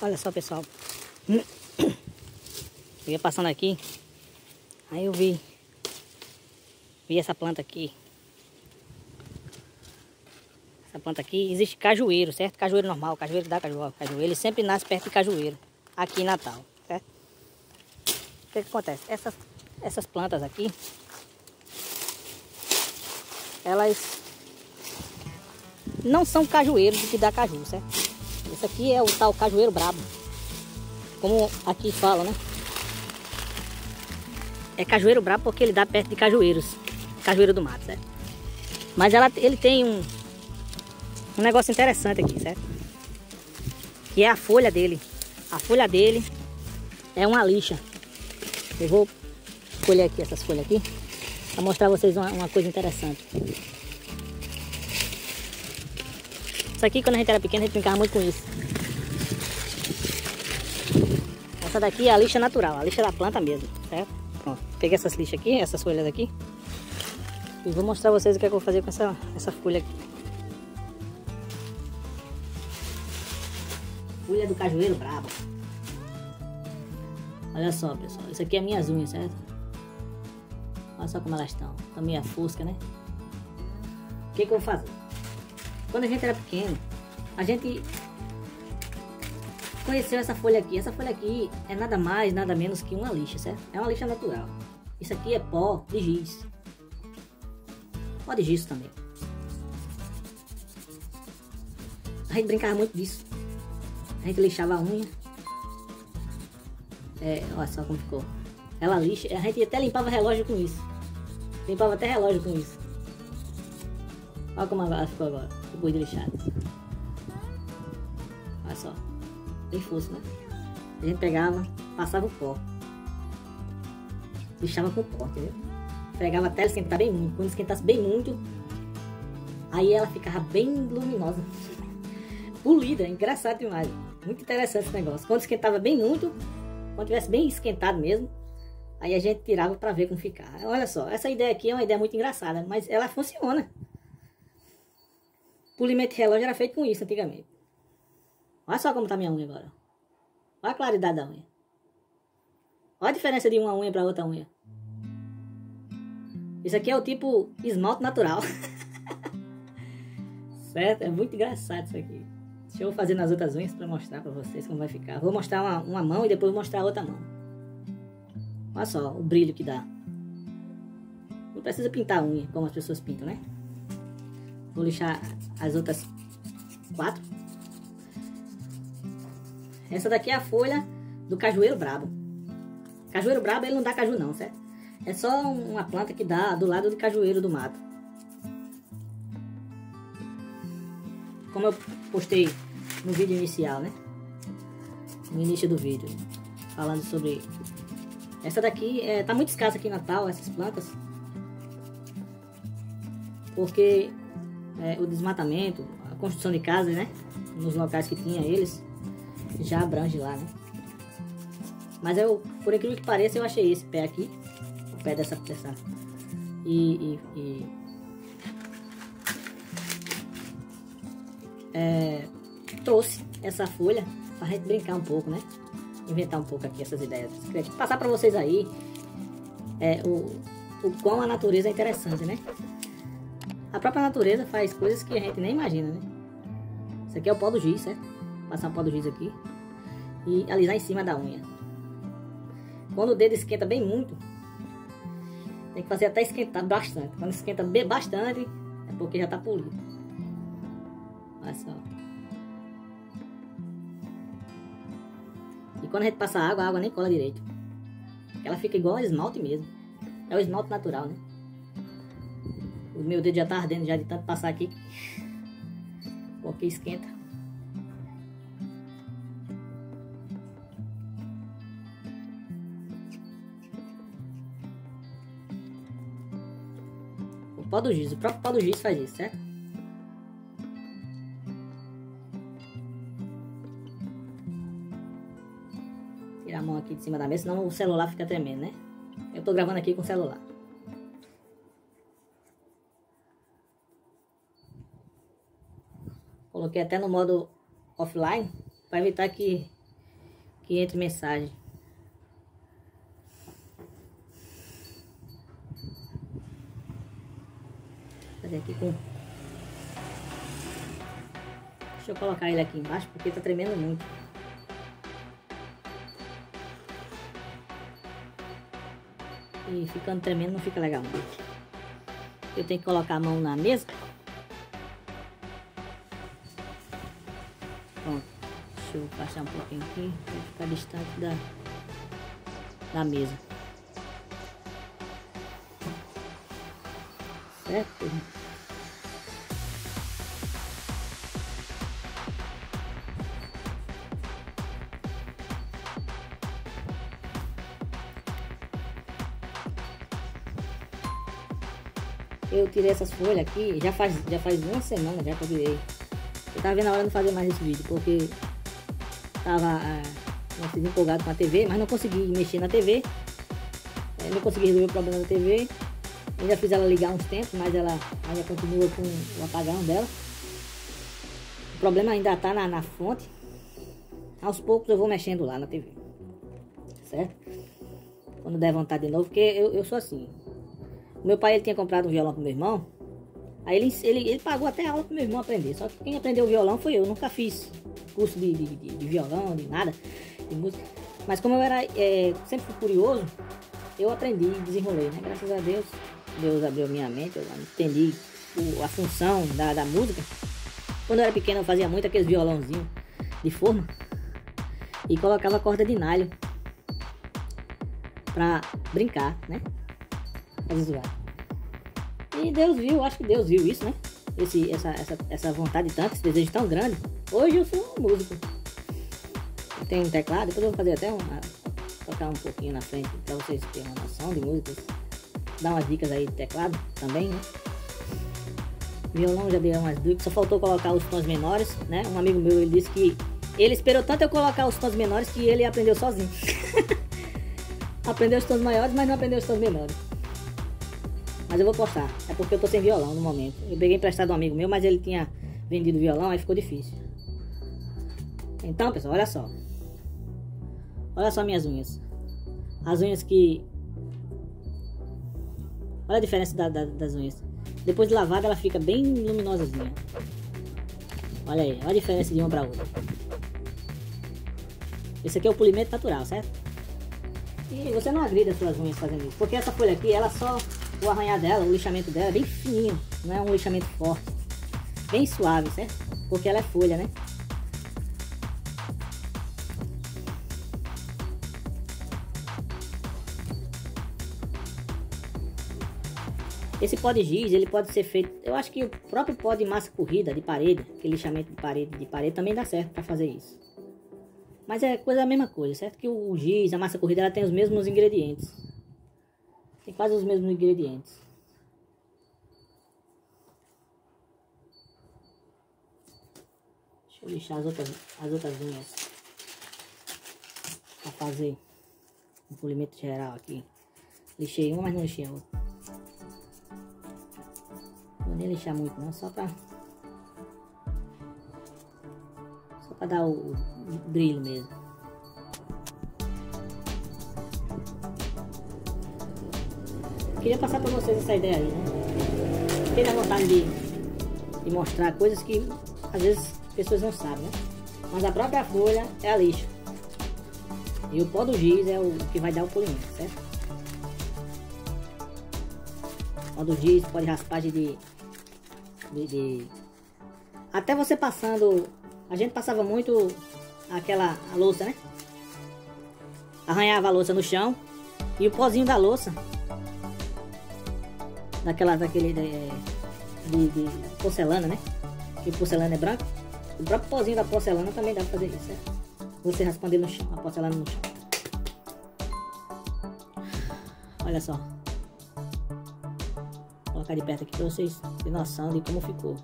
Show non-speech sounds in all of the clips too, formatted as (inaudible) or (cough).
Olha só, pessoal. Eu ia passando aqui. Aí eu vi. Vi essa planta aqui. Essa planta aqui. Existe cajueiro, certo? Cajueiro normal. Cajueiro da cajueiro. cajueiro. Ele sempre nasce perto de cajueiro. Aqui em Natal, certo? O que, que acontece? Essas, essas plantas aqui. Elas não são cajueiros que dá caju, certo? Esse aqui é o tal cajueiro brabo. Como aqui fala, né? É cajueiro brabo porque ele dá perto de cajueiros. Cajueiro do mato, certo? Mas ela, ele tem um, um negócio interessante aqui, certo? Que é a folha dele. A folha dele é uma lixa. Eu vou colher aqui essas folhas aqui. Para mostrar a vocês uma, uma coisa interessante. Isso aqui, quando a gente era pequeno, a gente brincava muito com isso. Essa daqui é a lixa natural, a lixa da planta mesmo, certo? Ó, peguei essas lixas aqui, essas folhas aqui. E vou mostrar vocês o que, é que eu vou fazer com essa, essa folha aqui. Folha do cajueiro brabo. Olha só, pessoal. Isso aqui é minhas unhas, certo? Olha só como elas estão. Estão meio fosca, né? O que, que eu vou fazer? Quando a gente era pequeno, a gente conheceu essa folha aqui. Essa folha aqui é nada mais, nada menos que uma lixa, certo? É uma lixa natural. Isso aqui é pó de giz. Pó de giz também. A gente brincava muito disso. A gente lixava a unha. É, olha só como ficou. Ela lixa. A gente até limpava relógio com isso. Limpava até relógio com isso. Olha como ela ficou agora depois de lixado. Olha só. Tem força, né? A gente pegava, passava o pó. Lixava com pó, entendeu? Pegava até ela esquentar bem muito. Quando esquentasse bem muito, aí ela ficava bem luminosa. Polida, engraçado demais. Muito interessante esse negócio. Quando esquentava bem muito, quando tivesse bem esquentado mesmo, aí a gente tirava para ver como ficar. Olha só, essa ideia aqui é uma ideia muito engraçada, mas ela funciona. Polimento de relógio era feito com isso antigamente. Olha só como tá minha unha agora. Olha a claridade da unha. Olha a diferença de uma unha para outra unha. Isso aqui é o tipo esmalte natural. (laughs) certo? É muito engraçado isso aqui. Deixa eu fazer nas outras unhas para mostrar para vocês como vai ficar. Vou mostrar uma, uma mão e depois vou mostrar a outra mão. Olha só o brilho que dá. Não precisa pintar a unha como as pessoas pintam, né? Vou lixar as outras quatro. Essa daqui é a folha do cajueiro brabo. Cajueiro brabo ele não dá caju não, certo? É só uma planta que dá do lado do cajueiro do mato. Como eu postei no vídeo inicial, né? No início do vídeo. Falando sobre... Essa daqui é, tá muito escassa aqui em Natal, essas plantas. Porque é, o desmatamento, a construção de casas, né? Nos locais que tinha eles, já abrange lá, né? Mas eu, por incrível que pareça, eu achei esse pé aqui, o pé dessa, dessa e, e, e é, trouxe essa folha para gente brincar um pouco, né? Inventar um pouco aqui essas ideias. Passar para vocês aí é, o, o quão a natureza é interessante, né? A própria natureza faz coisas que a gente nem imagina, né? Isso aqui é o pó do giz, certo? Passar o pó do giz aqui. E alisar em cima da unha. Quando o dedo esquenta bem muito, tem que fazer até esquentar bastante. Quando esquenta bem bastante, é porque já está polido. Olha só. E quando a gente passa água, a água nem cola direito. Ela fica igual esmalte mesmo. É o esmalte natural, né? Meu dedo já tá ardendo já de tanto passar aqui. Porque esquenta. O pó do giz, o próprio pó do giz faz isso, certo? Tirar a mão aqui de cima da mesa, senão o celular fica tremendo, né? Eu tô gravando aqui com o celular. Coloquei até no modo offline, Para evitar que, que entre mensagem. Fazer aqui com... Deixa eu colocar ele aqui embaixo porque tá tremendo muito. E ficando tremendo não fica legal Eu tenho que colocar a mão na mesa. Eu baixar um pouquinho aqui para ficar distante da, da mesa. Certo? Eu tirei essas folhas aqui, já faz, já faz uma semana já que eu tirei. Eu tava vendo a hora de fazer mais esse vídeo, porque tava ah, empolgado com a TV, mas não consegui mexer na TV. É, não consegui resolver o problema da TV. Ainda fiz ela ligar uns tempos, mas ela ainda continua com o apagão dela. O problema ainda tá na, na fonte. Aos poucos eu vou mexendo lá na TV. Certo? Quando der vontade de novo, porque eu, eu sou assim. Meu pai ele tinha comprado um violão pro meu irmão. Aí ele, ele, ele pagou até aula pro meu irmão aprender. Só que quem aprendeu violão foi eu. nunca fiz curso de, de, de, de, violão, de nada, de música. Mas como eu era é, sempre fui curioso, eu aprendi e desenrolei, né? Graças a Deus, Deus abriu minha mente, eu entendi o, a função da, da música. Quando eu era pequeno eu fazia muito aqueles violãozinhos de forma e colocava corda de nalho pra brincar, né? Fazer zoar. E Deus viu, acho que Deus viu isso, né? Esse, essa, essa, essa vontade tanto, esse desejo tão grande. Hoje eu sou um músico. Eu tenho um teclado, depois eu vou fazer até uma. tocar um pouquinho na frente pra vocês terem uma noção de músicas. Dar umas dicas aí de teclado também, né? Violão já dei umas dicas, só faltou colocar os tons menores, né? Um amigo meu ele disse que ele esperou tanto eu colocar os tons menores que ele aprendeu sozinho. (laughs) aprendeu os tons maiores, mas não aprendeu os tons menores. Mas eu vou postar. É porque eu tô sem violão no momento. Eu peguei emprestado um amigo meu, mas ele tinha vendido violão, aí ficou difícil. Então, pessoal, olha só. Olha só minhas unhas. As unhas que... Olha a diferença da, da, das unhas. Depois de lavada, ela fica bem luminosazinha. Olha aí, olha a diferença de uma para outra. Esse aqui é o polimento natural, certo? E você não agrida as suas unhas fazendo isso. Porque essa folha aqui, ela só o arranhar dela, o lixamento dela é bem fininho, não é um lixamento forte. Bem suave, certo? Porque ela é folha, né? Esse pó de giz, ele pode ser feito... Eu acho que o próprio pó de massa corrida, de parede, aquele lixamento de parede, de parede, também dá certo para fazer isso. Mas é coisa a mesma coisa, certo? Que o giz, a massa corrida, ela tem os mesmos ingredientes. Tem quase os mesmos ingredientes. Deixa eu lixar as outras, as outras linhas. Pra fazer um polimento geral aqui. Lixei uma, mas não lixei a outra. Vou nem lixar muito não, só pra... Só pra dar o, o brilho mesmo. Queria passar para vocês essa ideia aí, né? Fiquei vontade de, de mostrar coisas que às vezes as pessoas não sabem, né? Mas a própria folha é a lixo. E o pó do giz é o que vai dar o polimento, certo? O pó do giz pode raspagem de, de, de... Até você passando... A gente passava muito aquela louça, né? Arranhava a louça no chão. E o pozinho da louça daquela, daquele de, de, de porcelana, né? Que porcelana é branca. O próprio pozinho da porcelana também dá pra fazer isso, certo? Você raspando no chão, a porcelana no chão. Olha só. Vou colocar de perto aqui pra vocês terem noção de como ficou.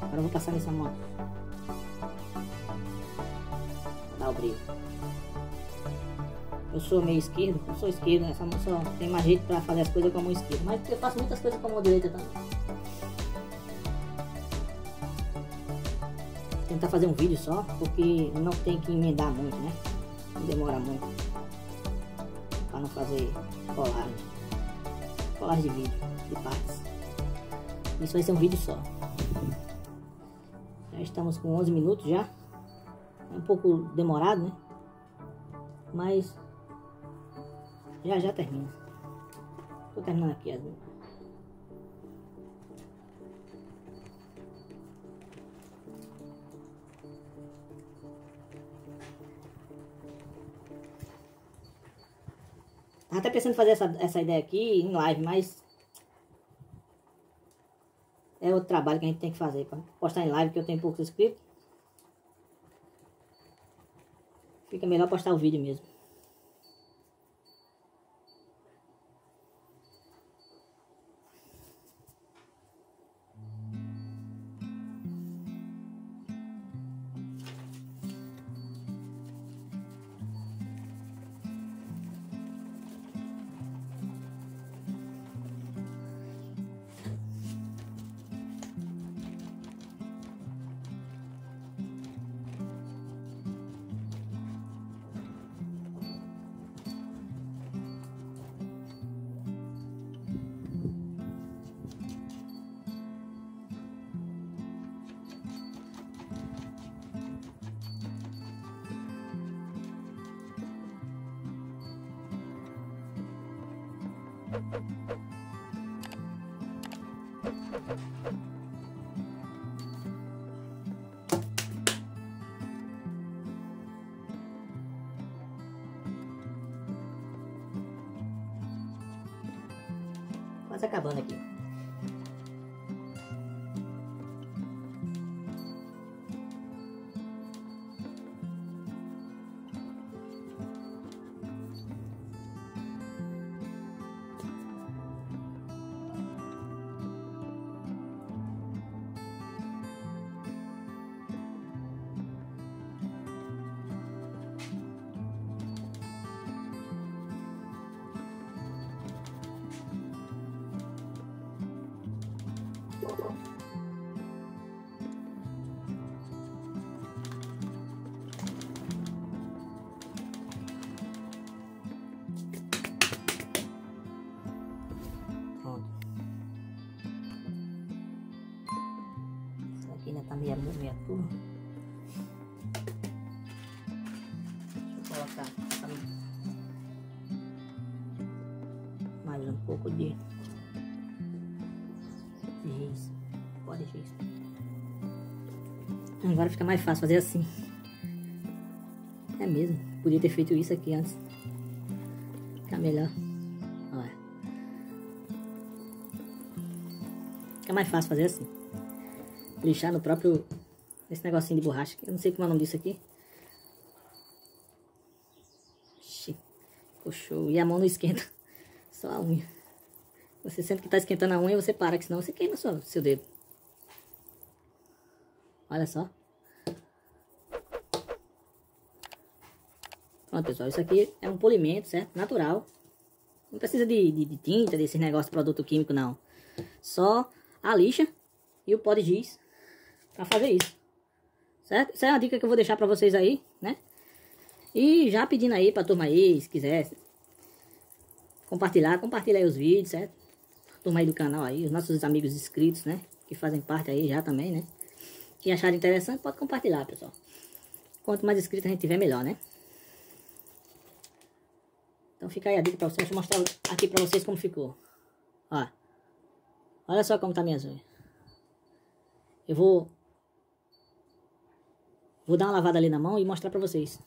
Agora eu vou passar nessa mão. Dá o brilho. Eu sou meio esquerdo, eu sou esquerdo, essa mão só tem mais jeito pra fazer as coisas com a mão esquerda. Mas eu faço muitas coisas com a mão direita também. tentar fazer um vídeo só, porque não tem que emendar muito, né? Não demora muito. Para não fazer colagem. Colagem de vídeo, de partes. Isso vai ser um vídeo só. Já estamos com 11 minutos já. É um pouco demorado, né? Mas já já termina. Tô terminando aqui as Tava até pensando em fazer essa, essa ideia aqui em live, mas é outro trabalho que a gente tem que fazer para postar em live que eu tenho poucos inscritos. Fica melhor postar o vídeo mesmo. Quase acabando aqui. Pronto. Isso aqui ainda tá meia, meia turma. Deixa eu colocar mais um pouco de Giz. Agora fica mais fácil fazer assim. É mesmo. Podia ter feito isso aqui antes. Fica melhor. Olha. Fica mais fácil fazer assim. Lixar no próprio... Esse negocinho de borracha. Eu não sei como é o nome disso aqui. Ficou show. E a mão não esquenta. (laughs) Só a unha. Você sente que está esquentando a unha, você para, que senão você queima seu, seu dedo. Olha só. Pronto, pessoal. Isso aqui é um polimento, certo? Natural. Não precisa de, de, de tinta, desse negócio de produto químico, não. Só a lixa e o pó de giz para fazer isso. Certo? Essa é uma dica que eu vou deixar para vocês aí, né? E já pedindo aí pra turma aí, se quiser compartilhar, compartilha aí os vídeos, certo? turma aí do canal aí, os nossos amigos inscritos, né? Que fazem parte aí já também, né? Quem achar interessante, pode compartilhar, pessoal. Quanto mais inscritos a gente tiver, melhor, né? Então fica aí a dica pra vocês. Deixa eu mostrar aqui pra vocês como ficou. Ó. Olha só como tá minhas unhas. Eu vou... Vou dar uma lavada ali na mão e mostrar pra vocês.